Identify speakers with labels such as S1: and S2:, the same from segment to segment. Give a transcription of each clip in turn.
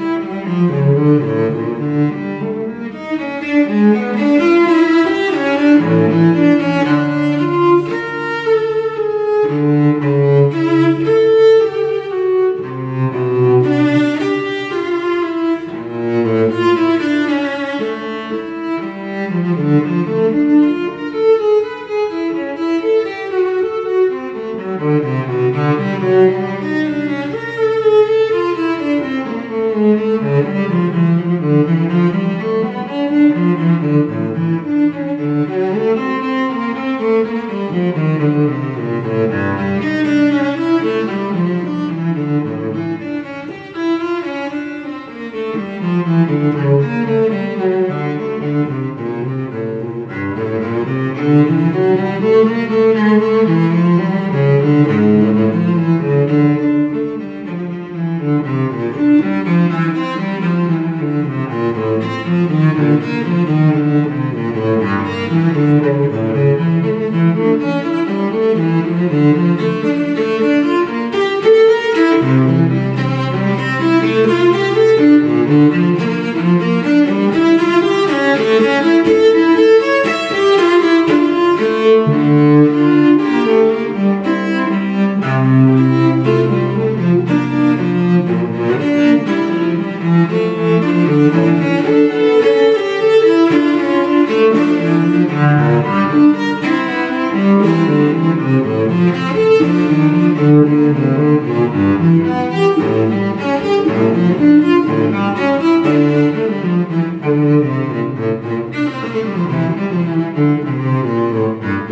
S1: Thank you.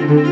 S1: Thank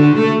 S1: Música